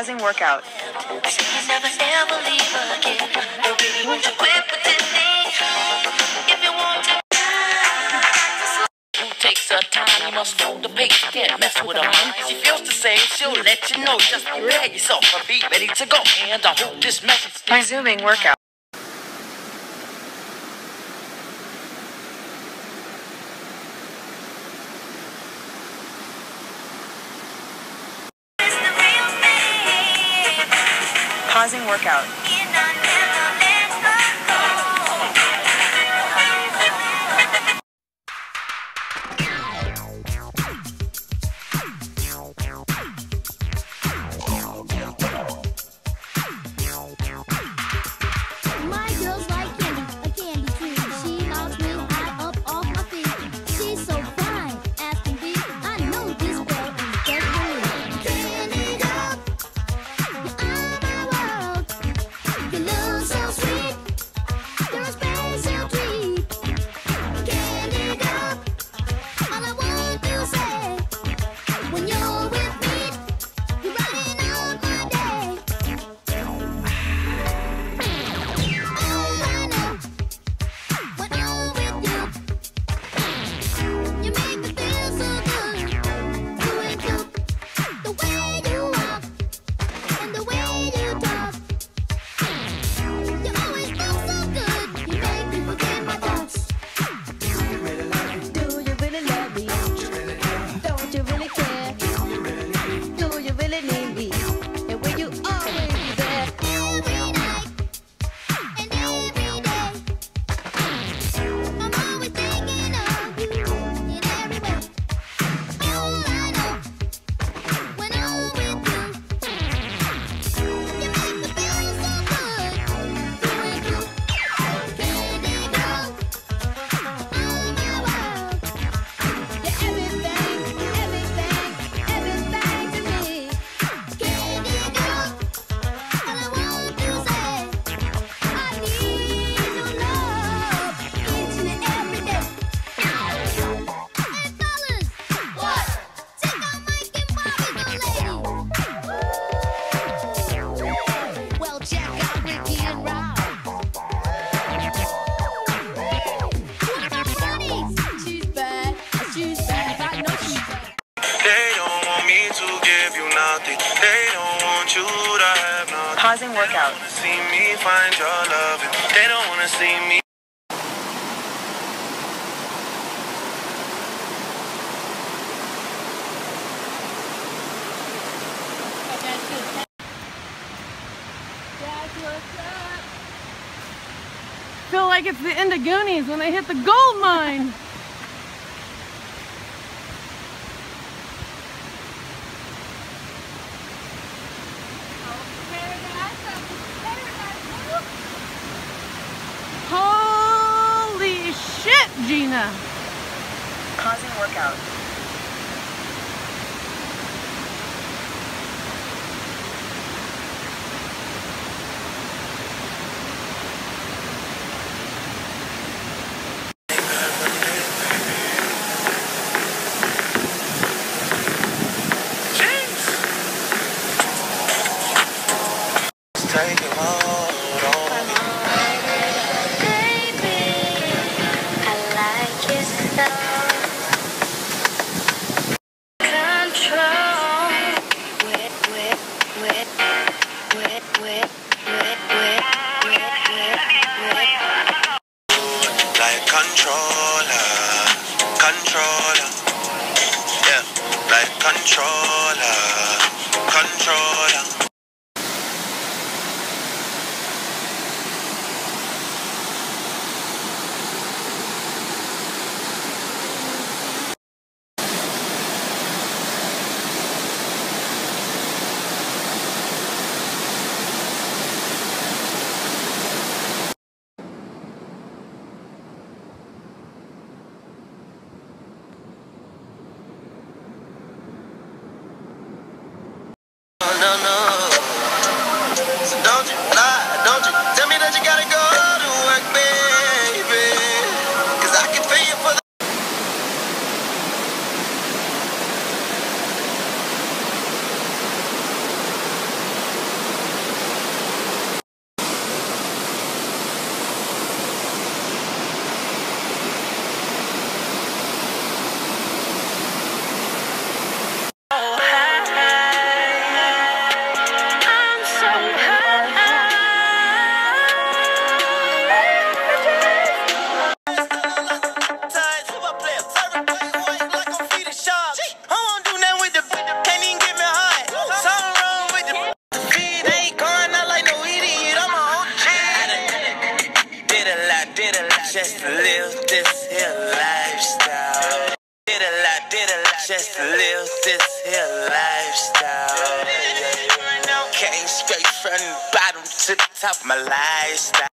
pausing workout. Takes her time, you must know the pace. Can't mess with her mind. She feels the same, she'll let you know. Just prepare yourself and be ready to go. And I hope this message. Resuming workout. pausing workout. See me find your love. They don't wanna see me. Feel like it's the end of Goonies when they hit the gold mine. workout. controller, controller. Just live this here lifestyle. Came straight from the bottom to the top of my lifestyle.